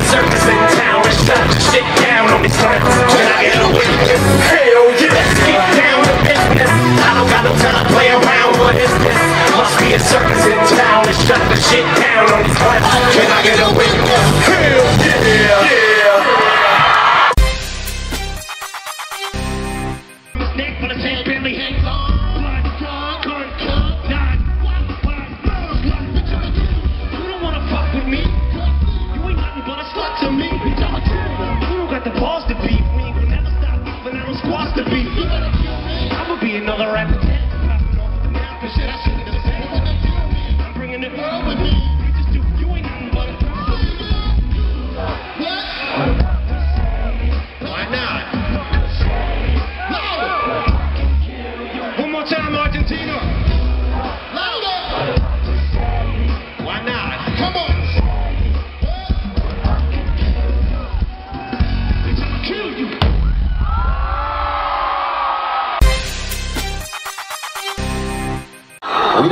It's a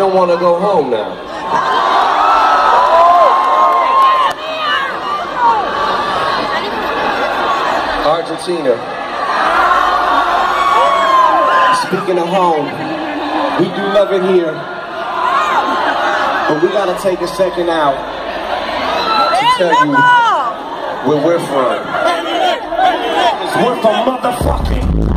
don't want to go home now. Argentina. Speaking of home, we do love it here. But we gotta take a second out to tell you where we're from. We're from motherfucking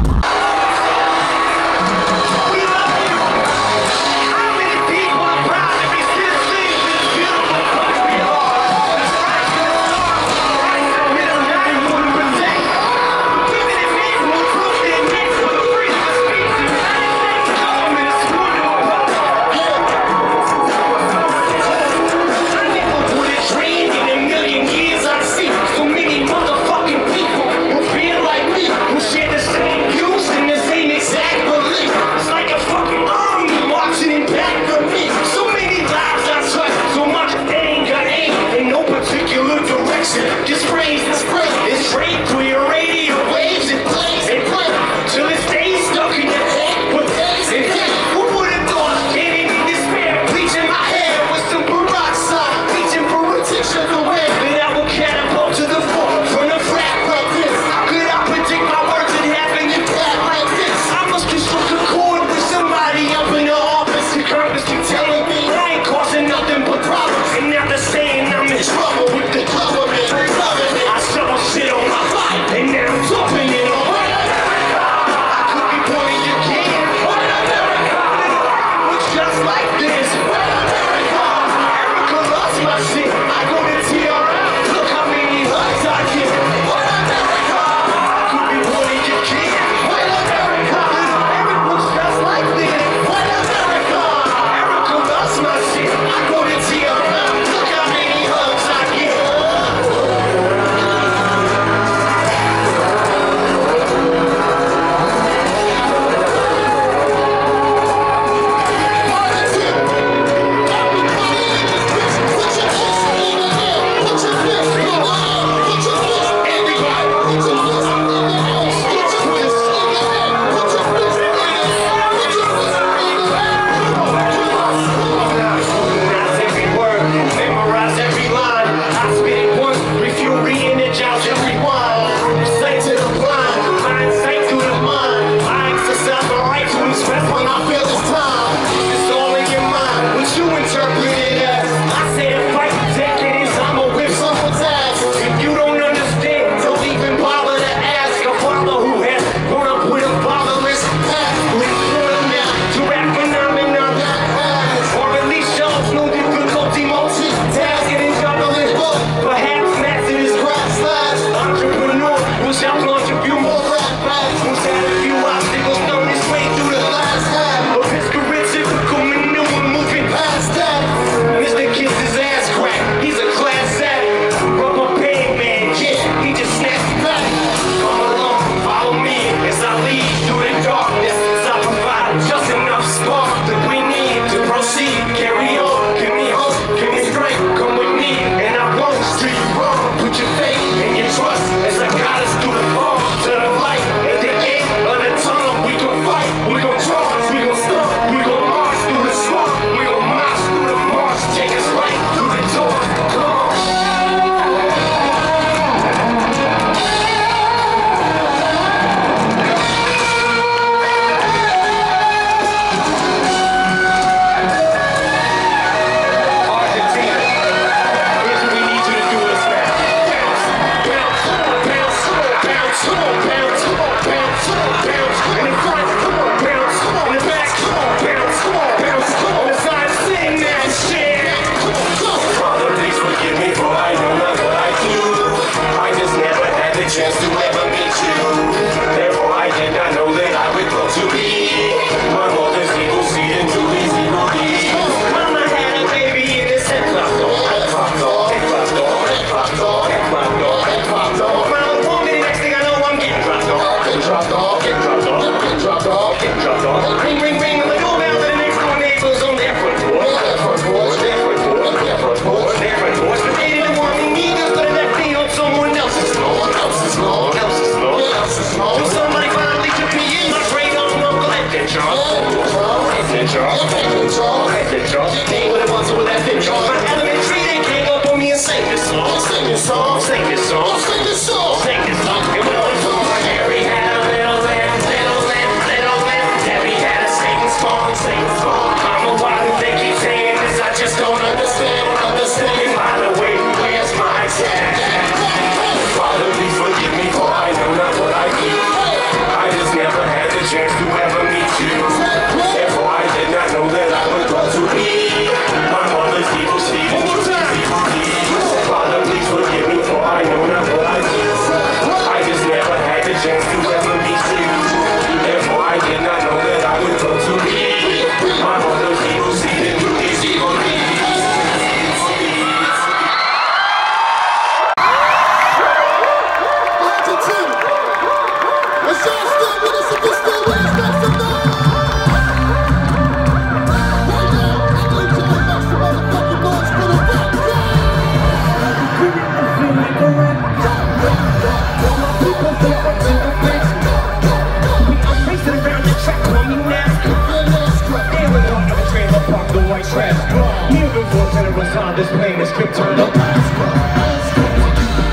On this plane is script turned up.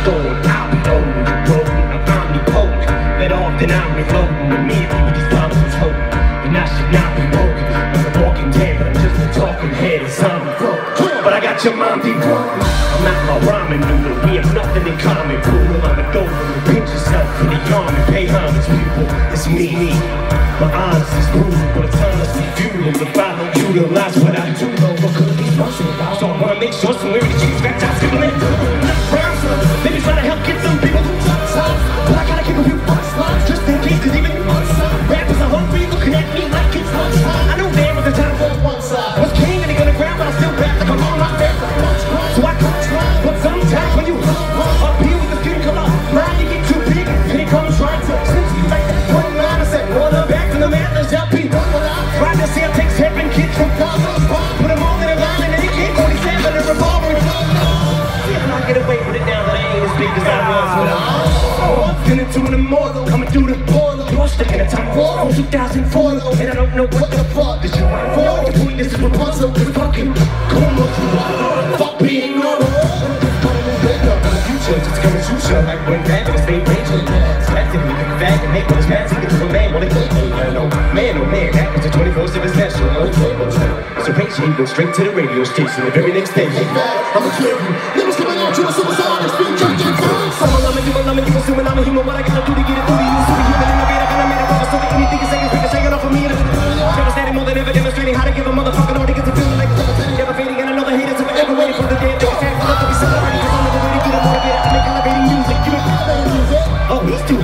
Going out, the road, I'm omnipotent. Let often I'm reloading got your mind broken. I'm not my ramen noodle. We have nothing in common. Poodle, I'm a dope. Pinch yourself in the arm and pay homage, people. It's me, me. My honesty is brutal, but it's honestly futile. If I don't utilize what I do, could be possible. So I wanna make sure in the cheese back people into an immortal, coming through the portal. You're stuck in a time from 2004, and I don't know what the fuck that you want for. The point is, we're puzzled with fucking come up Fuck being normal. Just coming to show like when that was made major. Expecting me to fag and make those mad to get to a man. They can't hey, no man, oh man, that was a 24 7 special. Oh, okay, oh, well, so he goes straight to the radio station the very next day. I'ma kill you. Niggas coming at you with suicide assuming I'm a human. What I gotta do to get it through to you? Superhuman in the bed, I gotta make it rubber so that anything is saying, freaking shaking off of me. Devastating more than ever, demonstrating how to give a motherfucking audience a feeling like fading. And I know the haters are ever waiting for the day they can't look to be celebrating. Cause I'm the way to get them motivated. I make elevating music. Give it Oh, he's too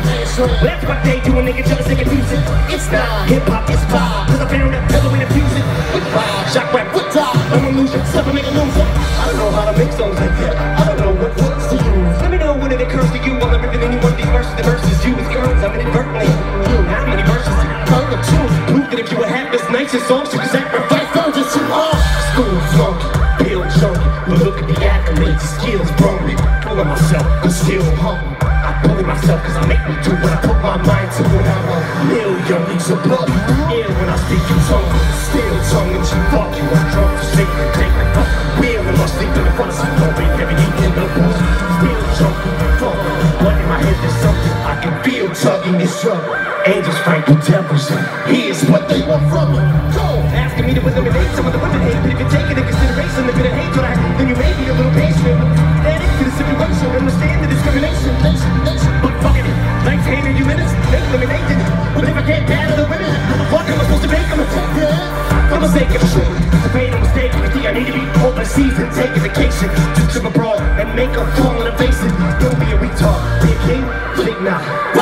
That's what they do when they get jealous, they confuse it. It's not hip hop, it's pop. Cause I found a better way to fuse it. With vibe, shock rap, with. I'm loser, stuff I make a loser. I don't know how to make songs like if you were half as nice as songs, you could sacrifice songs just hard. School flunky, bill junkie. But look at the accolades, skills. Full of myself, but still humble. I bully myself cause I make me do what I put my mind to when I'm a million leagues above you. Ill when I speak in tongue, still tongue and cheek. Fuck you, I'm drunk for Of shit, it's a mistake. You think I need to be overseas and take a vacation to trip abroad and make a fall in the faces. Don't be a retard, be a king, think not.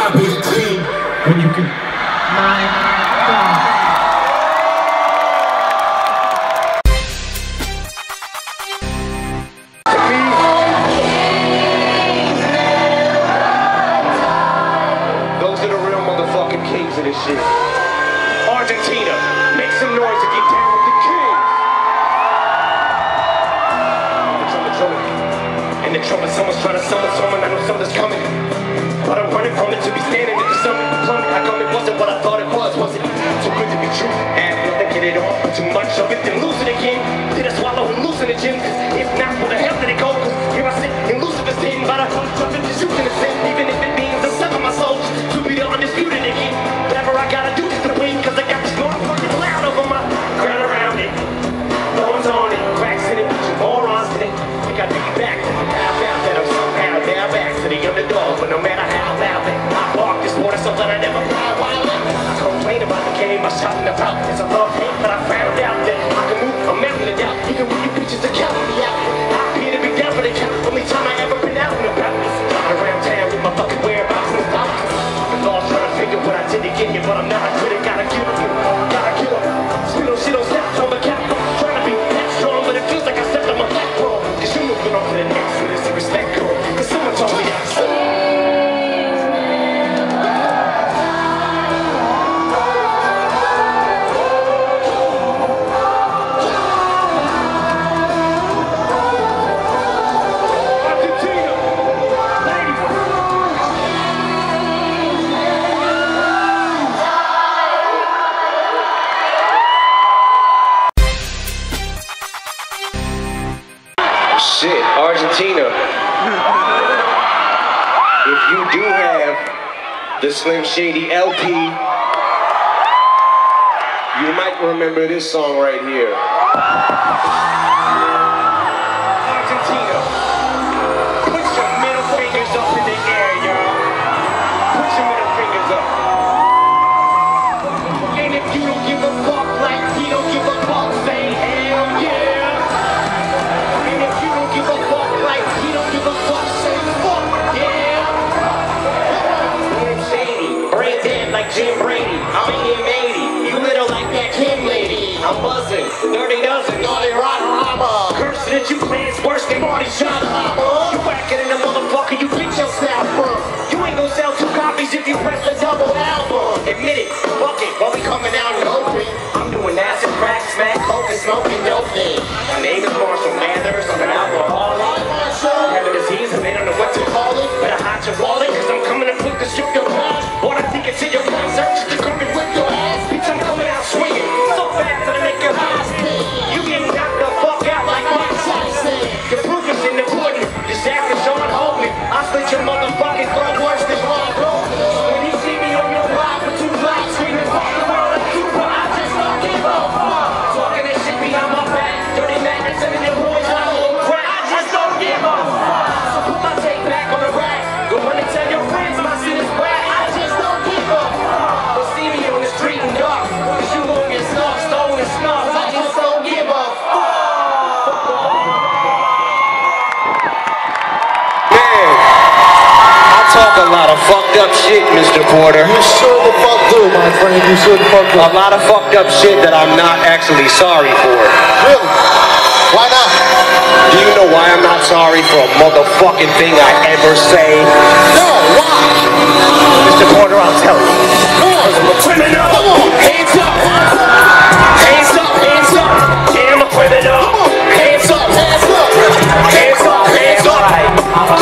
Remember this song right here. Fucked up shit, Mr. Porter. You sure the fuck do, my friend. You sure the fuck do. A lot of fucked up shit that I'm not actually sorry for. Really? Why not? Do you know why I'm not sorry for a motherfucking thing I ever say? No, why? Mr. Porter, I'll tell you. I'm a criminal. Come on. Hands up. Hands up, hands up. Yeah, I'm a criminal. Hands up. Hands up. Hands up, hands up.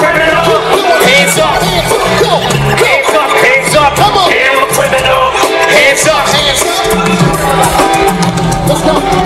Criminal. Hands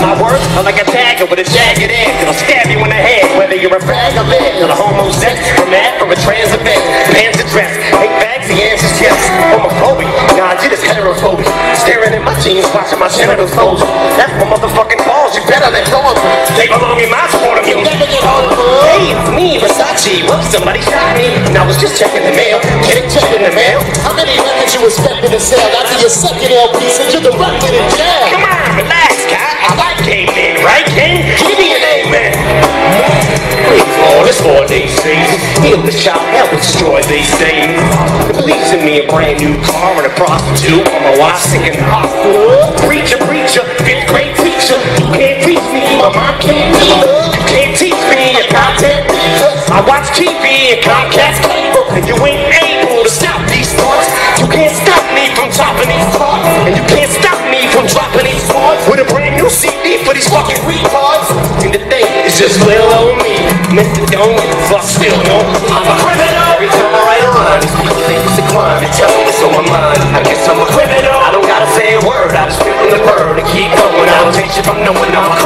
My words are like a dagger with a jagged edge. It'll stab you in the head, whether you're a bag of lead or a homo sex, a mad from a trans event. Pants and dress, eight bags, the answer's yes. Homophobic, nah, you're just heterophobic. Staring at my jeans, watching my genitals bulge. That's my motherfucking balls, you better let go of them. They belong in my sport of music. Never get home, bro. Hey, it's me, Versace. Whoops, somebody shot me. And I was just checking the mail. Getting checked in the mail. How many records you expecting to sell after your second LP since you're the directed in jail? Come on, relax, guy. I like gay men, right, King? Give me an amen. Please, Lord, it's for these things. Heal the shop, help destroy these things. The me a brand new car and a prostitute on my wife sick in hospital. Preacher, preacher, fifth grade teacher. You can't teach me, my mom can't either. You can't teach me a content I watch TV and Comcast cable, and you ain't able to stop these thoughts. You can't stop me from chopping these parts, and you can't stop me from dropping these parts with a brand new CD for these fucking retards. And the thing is just little old me, Mr. Don't fuck still, no. I'm a criminal. Every time I write a think it's a crime. They tell me it's on my mind. I guess I'm a criminal. I don't gotta say a word, I just feel in the bird and keep going. I don't take shit from no one. I'm a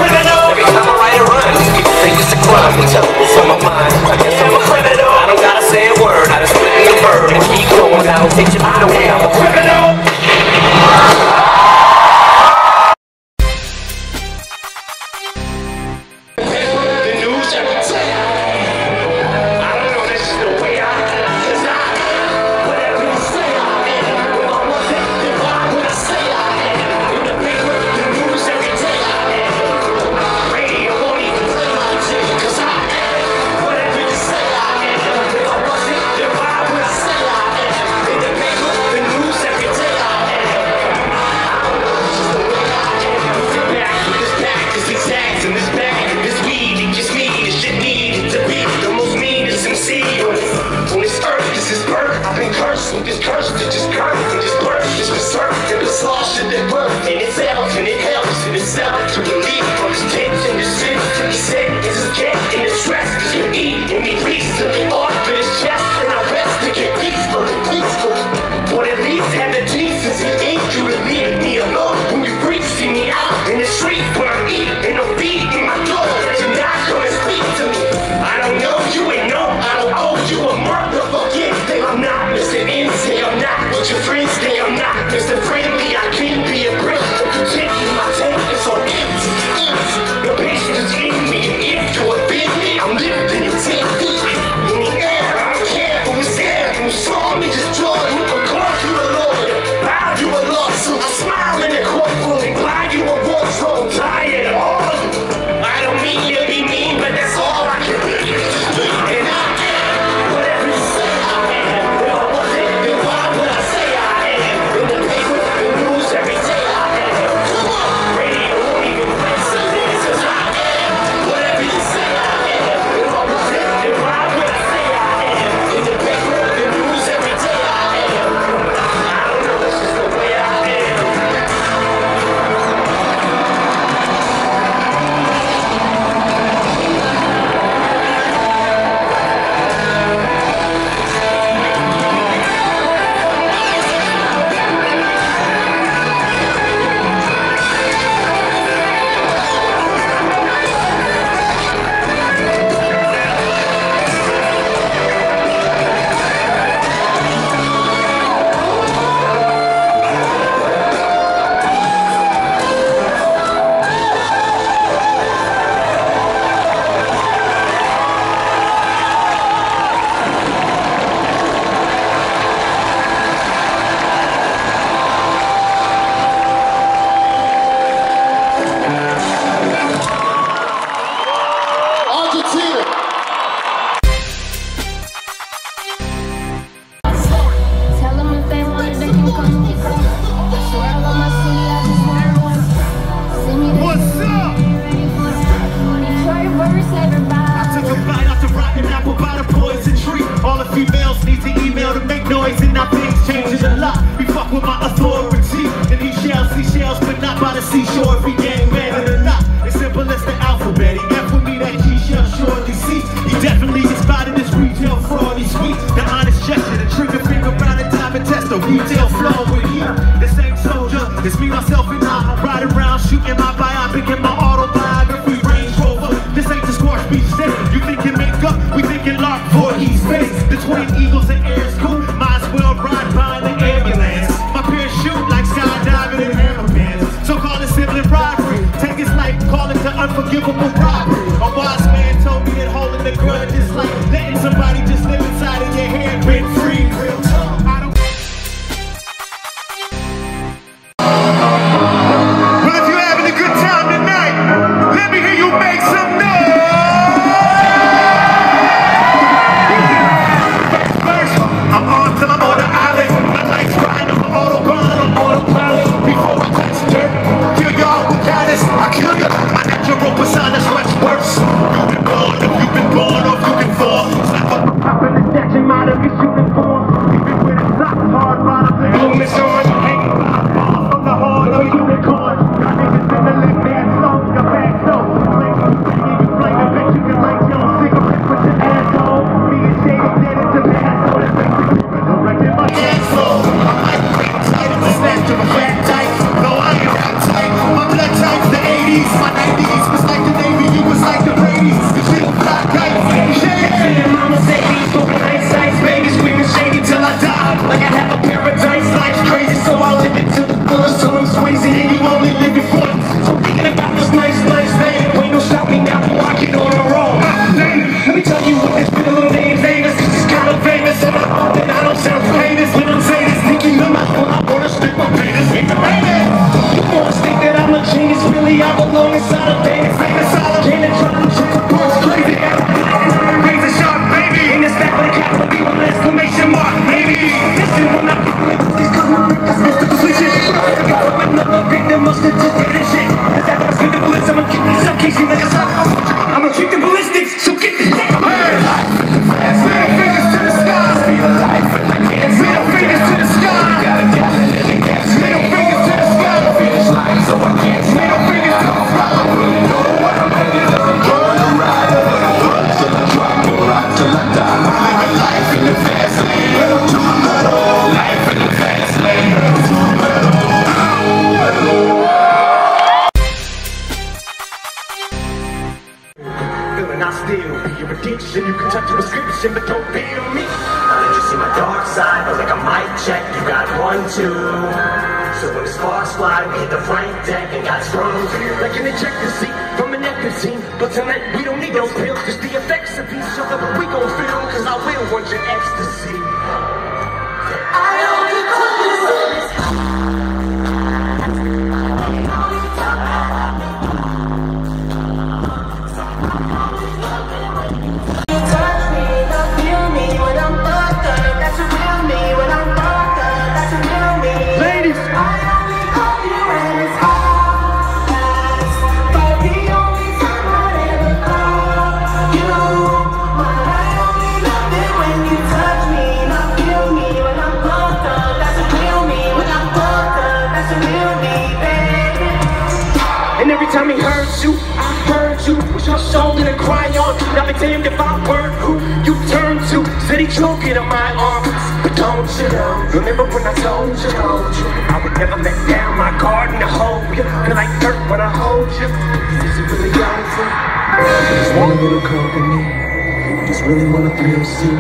real shit.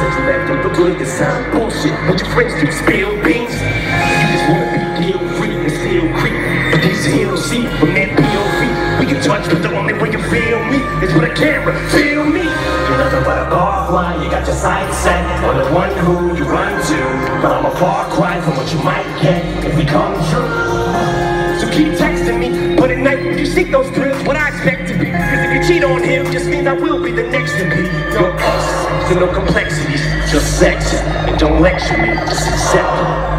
Since you left, you look like it's sound bullshit. When your friends do spill beans, you just wanna be guilt free and still creep. But these hills see from that POV. We can touch, but the only way you feel me is with a camera. Feel me? You're nothing but a bar fly. You got your sights set on the one who you run to. But I'm a far cry from what you might get if we come true. those thrills what I expect to be. Cause if you cheat on him, just means I will be the next to be. You're us, so no complexities, just sex. And don't lecture me, just accept it.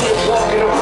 see walking around.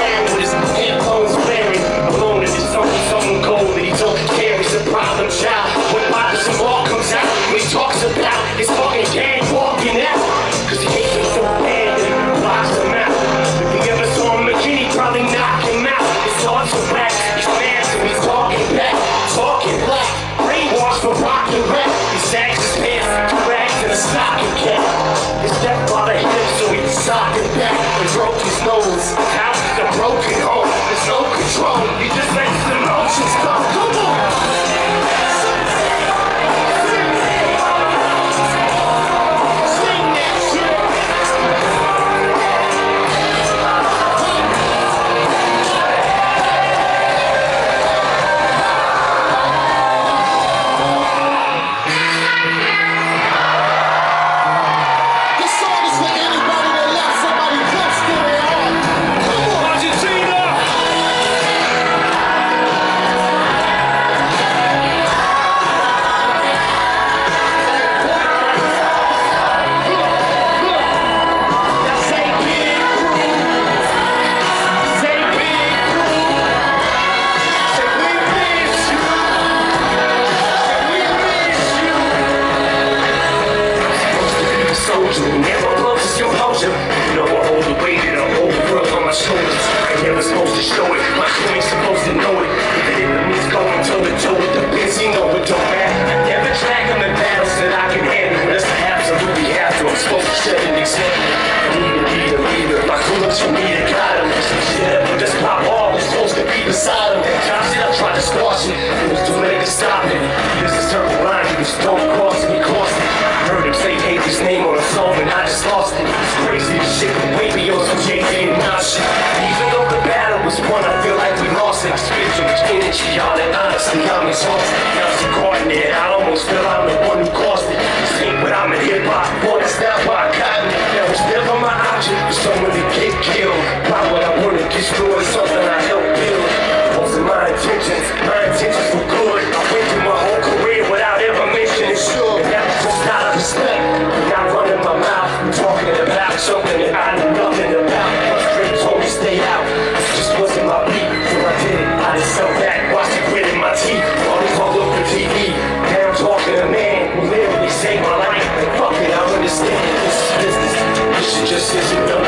necessitamos.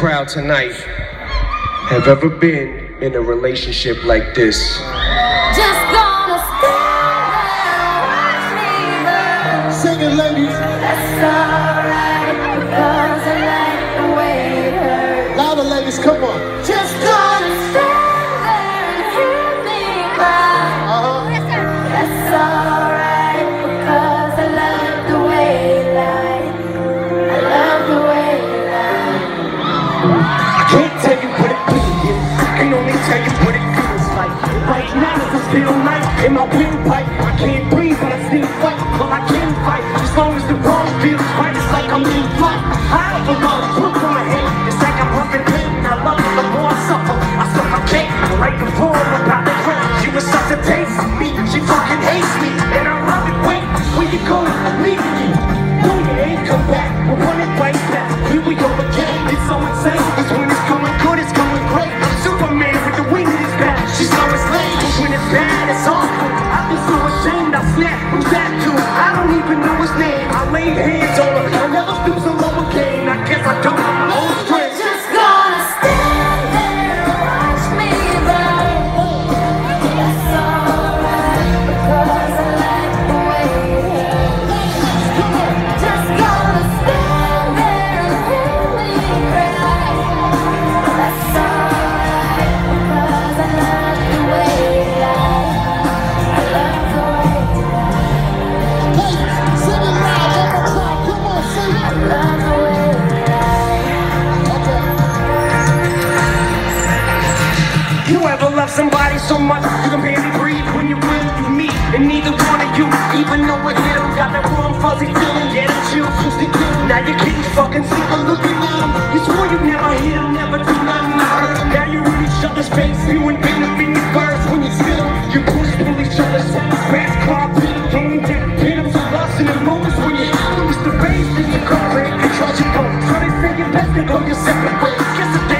crowd tonight have ever been in a relationship like this. tell you what it feels like. Right now it's a steel knife in my windpipe. I can't breathe but I still fight. Well I can fight. As long as the wrong feels right It's like I'm in flight. High of a love, hook on my head. It's like I'm huffing pain. I love it the more I suffer. I suck my cake right before I'm about to quit She was such a taste of me She fucking hates me. And I love it, wait, where you going? I'm leaving you No you ain't come back, we're running right back. Here we go again, it's so insane fuzzy feeling, yeah, the chills used to kill him. Now your kid's fucking sick of looking at him. You swore you never hit him, never do nothing to hurt. Now you're in each other's face, you and venom in the first. when you spill, him. You push, pull each other's sweats, fast car, pit, game, deck, pin him. So lost in the moments when you lose the race in your car, and you trust your boat. Try to say your best and go your separate ways. Guess the day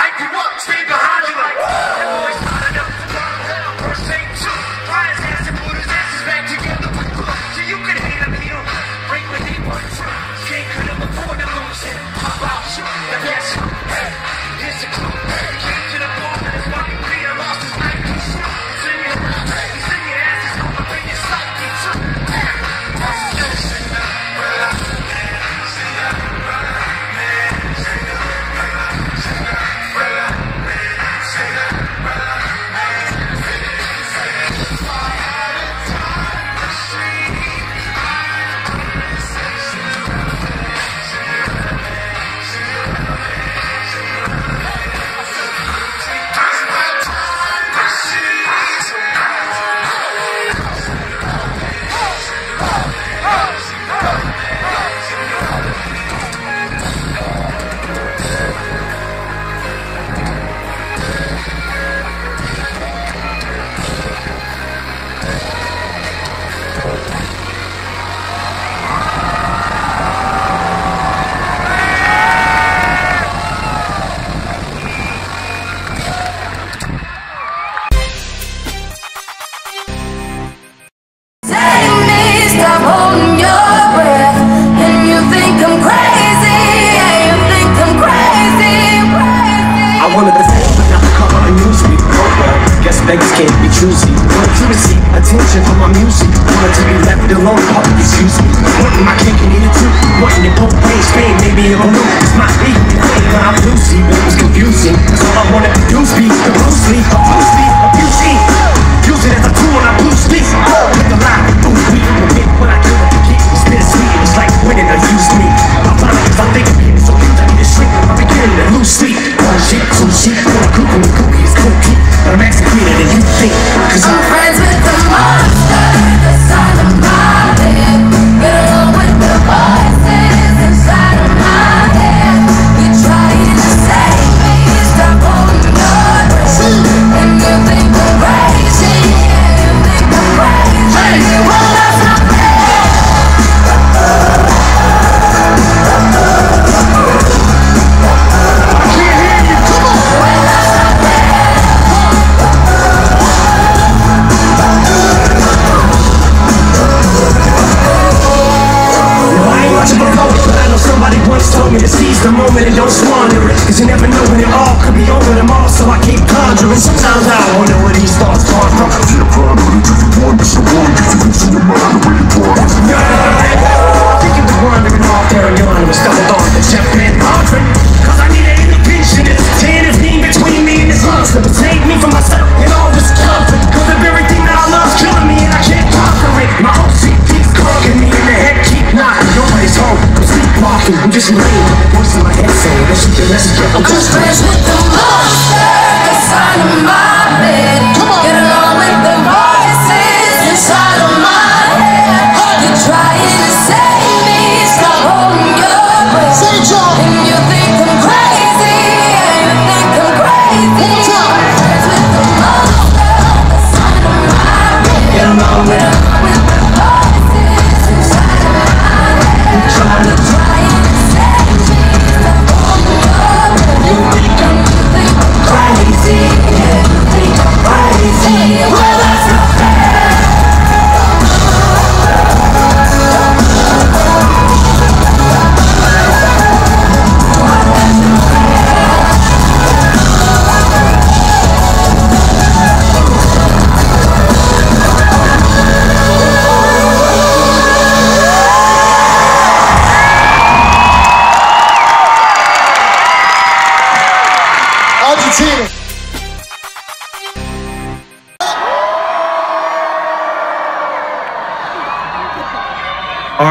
I could not change the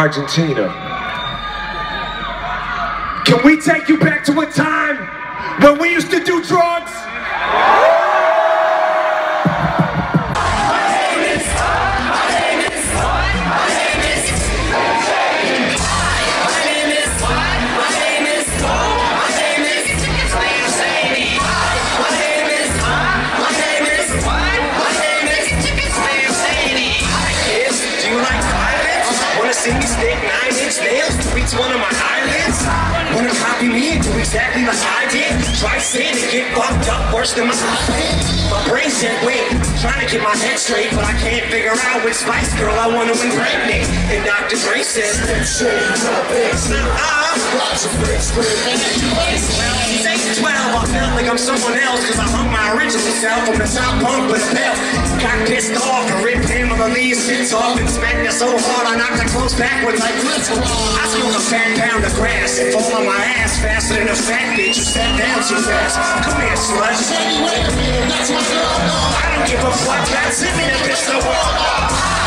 Argentina. Can we take you back to a time Sin get fucked up worse than my My brain said, wait, trying to get my head straight, but I can't figure out which Spice Girl I wanna impregnate. And Dr. Dre says, uh, He's 8 12, I felt like I'm someone else Cause I hung my original self on the top bunk with belt Got pissed off and ripped Pamela Lee's tits off And smacked her so hard I knocked her clothes backwards like flip I smoke a fat pound of grass And fall on my ass faster than a fat bitch who sat down too fast. Come here, slut I don't give a fuck, God send me to the world. My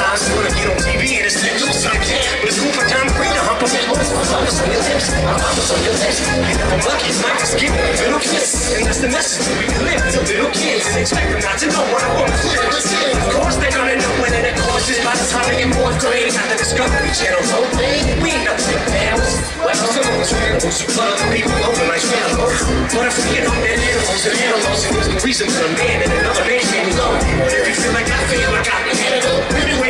I get on TV and it's can't. But it's cool for Tom Brady to hump on. I'm on your lips. I'm on your not a little kiss. And that's the message we can live to little kids and expect them not to know what I want to. Of course they're gonna know when it courses by the time they get fourth grade. At the Discovery Channel, so we ain't nothing animals. Like some of us animals, you love people over like animals. But if we get on their animals and animals, and there's reason for a man and another man can't go. But if you feel like I feel, I got the antidote.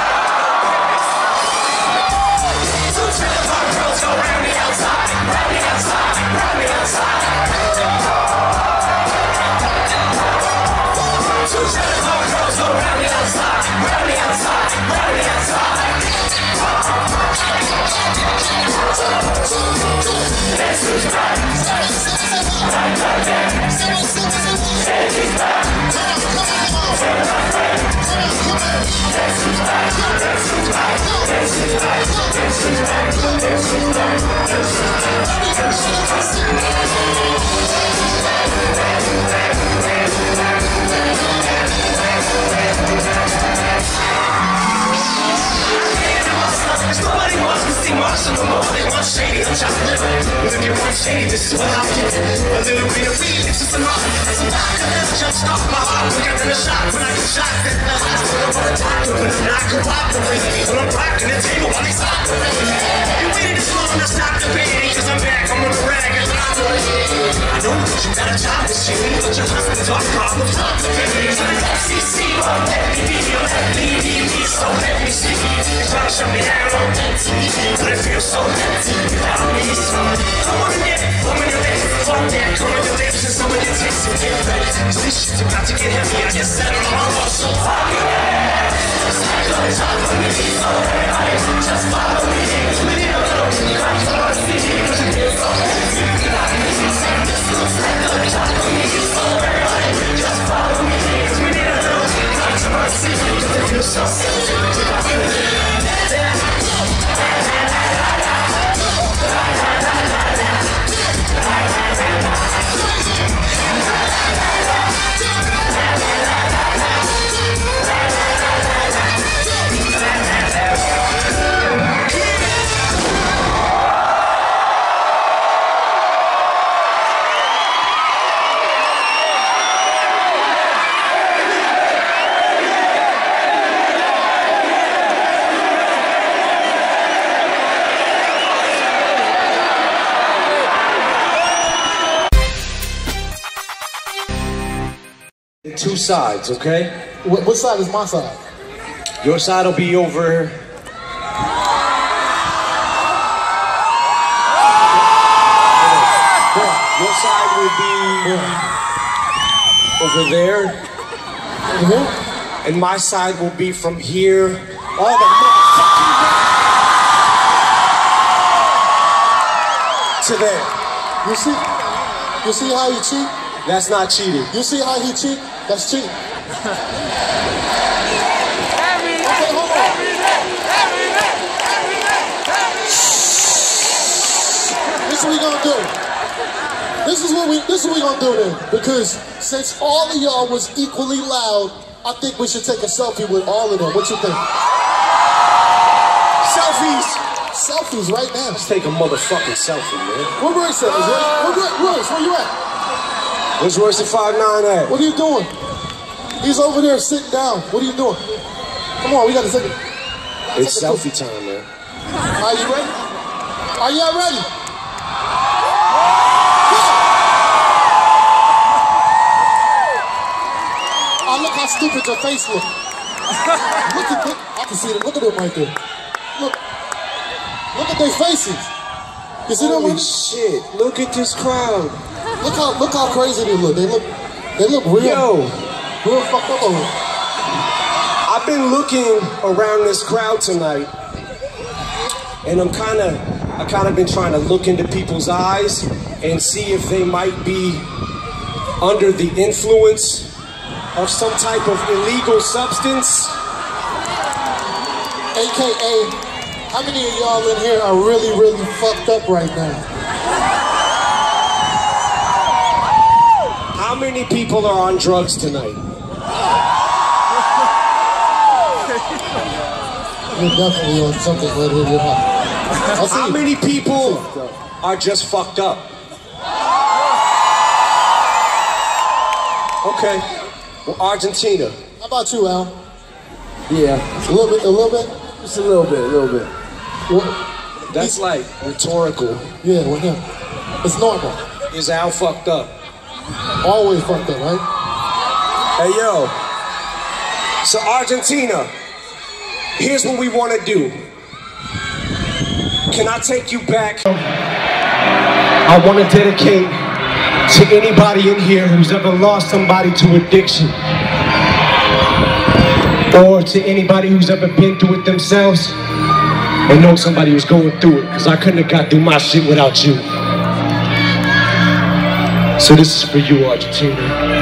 Nobody wants to see Marsh no more. They want shady, I'm chopped liver. But if you want shady, this is what I'll get. A little bit of weed, it's just enough. Some vodka that's just off my heart. Look after the shot when I get shot. Then the hospital for a doctor. But it's not cooperating. When I'm rocking the table while they stop. You waited this long to stop the baby. Cause I'm back, I'm on the rag and I'm I know that you got a job this year. But your husband's our problem. FCC, FDD, FDD, so let me see. Try to shut me down. Me. Just said it Just Two sides, okay? What, what side is my side? Your side will be over. Your side will be over there, Mm-hmm. and my side will be from here all the motherfucking way to there. You see? You see how he cheat? That's not cheating. You see how he cheat? That's cheating. Okay, hold on. This is what we gonna do. This is what we this is what we gonna do then. Because since all of y'all was equally loud, I think we should take a selfie with all of them. What you think? Selfies. Selfies right now. Let's take a motherfucking selfie, man. Where Royce at? Is Royce? Where? Royce, where you at? Where's Royce at 5'9 at? What are you doing? He's over there sitting down. What are you doing? Come on, we gotta take it. It's selfie time, man. Are you ready? Are y'all ready? Oh, look how stupid your face look. look at them. I can see them. Look at them right there. Look. Look at their faces. You see them? Holy shit, look at this crowd. Look how look how crazy they look. They look they look real Yo, I've been looking around this crowd tonight, and I'm kind of, I kind of been trying to look into people's eyes and see if they might be under the influence of some type of illegal substance. AKA, how many of y'all in here are really, really fucked up right now? How many people are on drugs tonight? You're definitely on something right here. You're not. I see How you. many people are just fucked up? Okay. Well, Argentina. How about you, Al? Yeah, A little bit, a little bit. just a little bit, a little bit. Well, That's like rhetorical. yeah, with him. It's normal. Is Al fucked up? Always fucked up, right? Hey yo. So Argentina, here's what we want to do. Can I take you back? I want to dedicate to anybody in here who's ever lost somebody to addiction. Or to anybody who's ever been through it themselves or know somebody who's going through it. Because I couldn't have got through my shit without you. So this is for you, Argentina.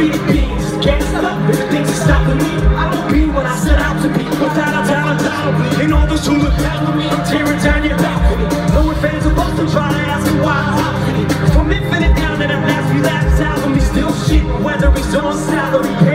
free to be Can't stop me, things are stopping me I will be what I set out to be. Without a doubt, undoubtedly And all those who look down on me I'm tearing down your balcony Knowing fans are both trying to ask me why I'm it? From infinite down to the last relapse album He's still shit, whether he's on salary.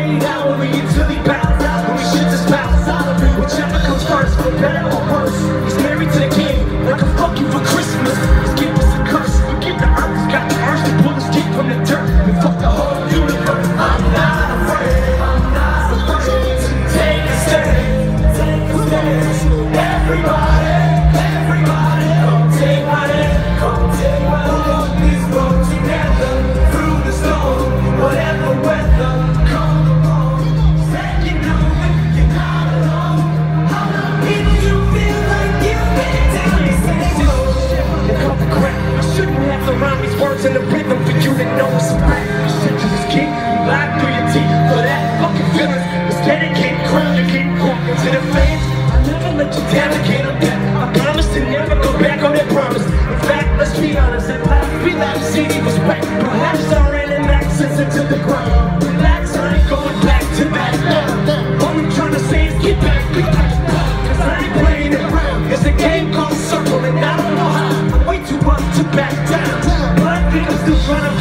trying to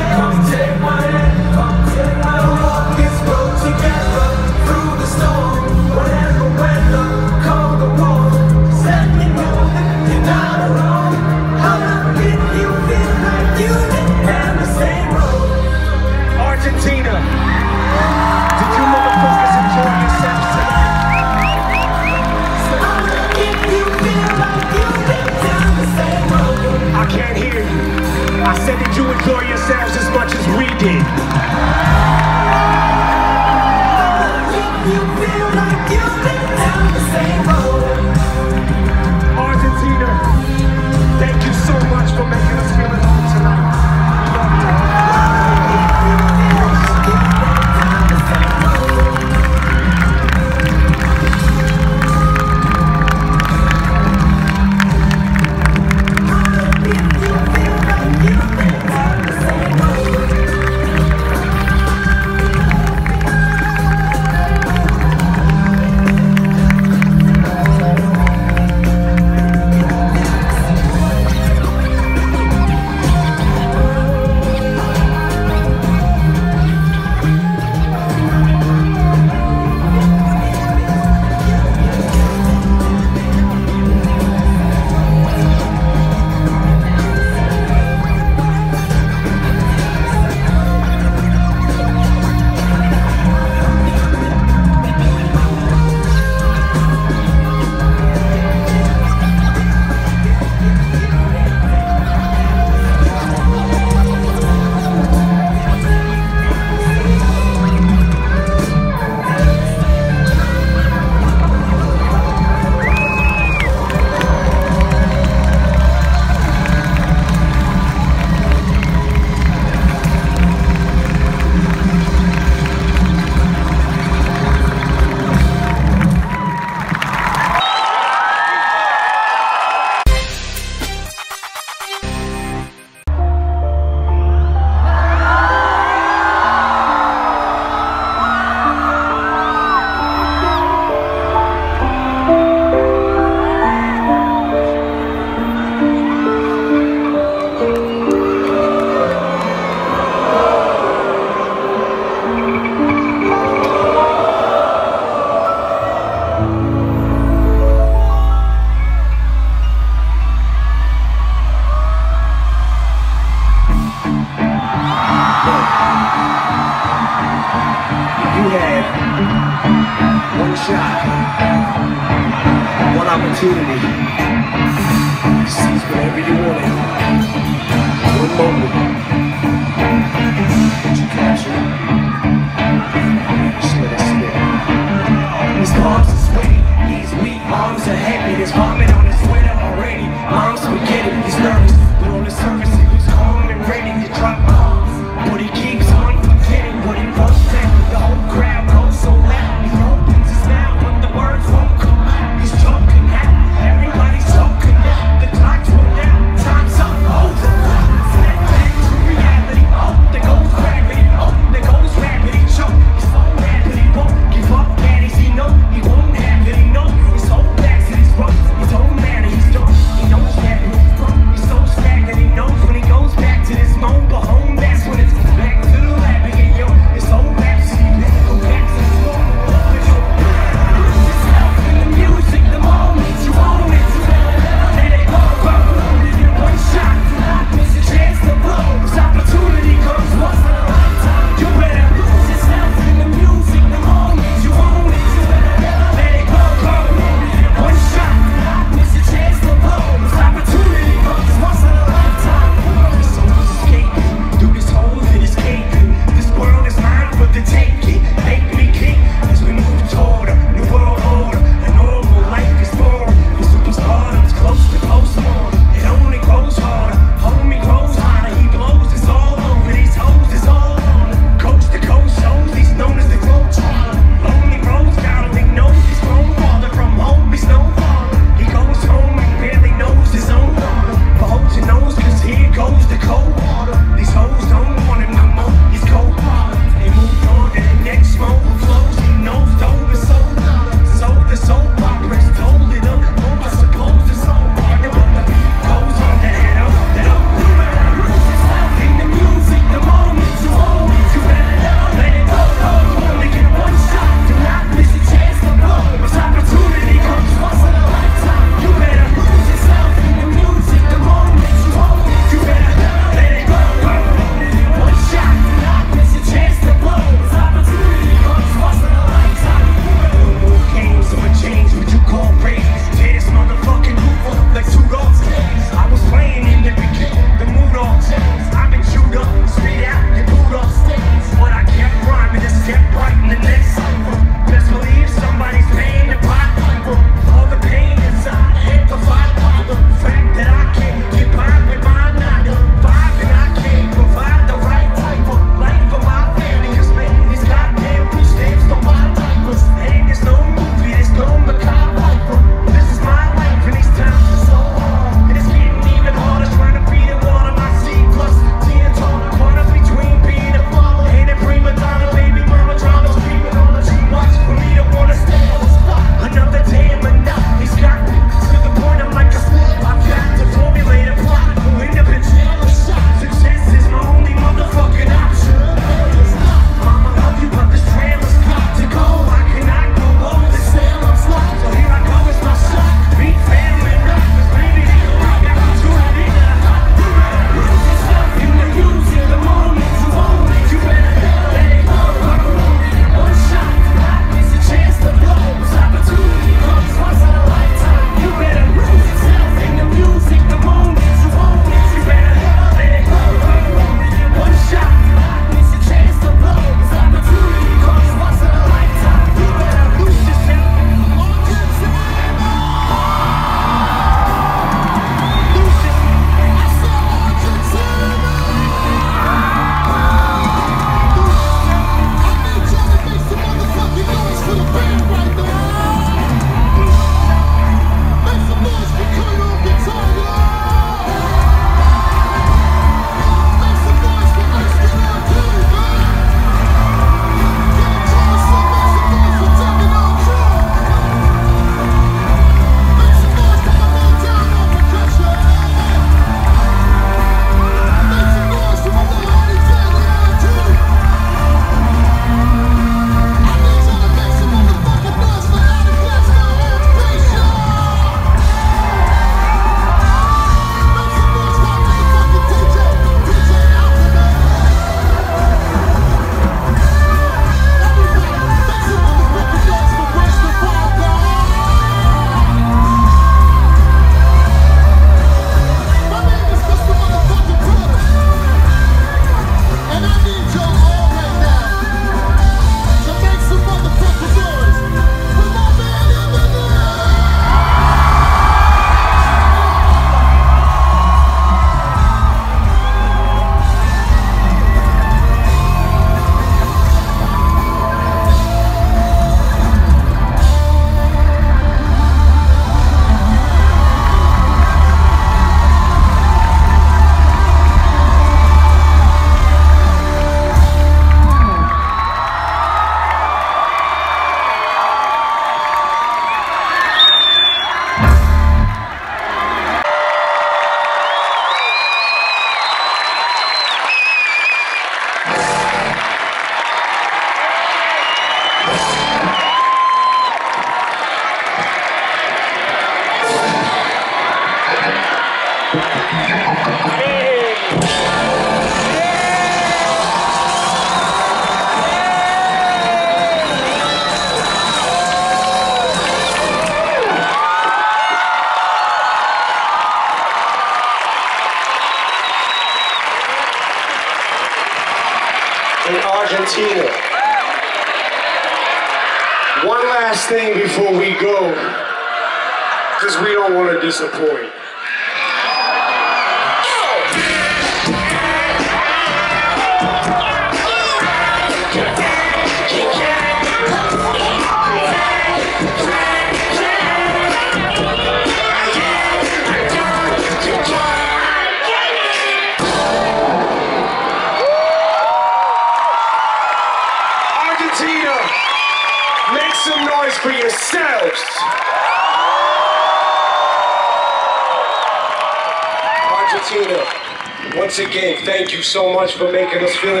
for making us feel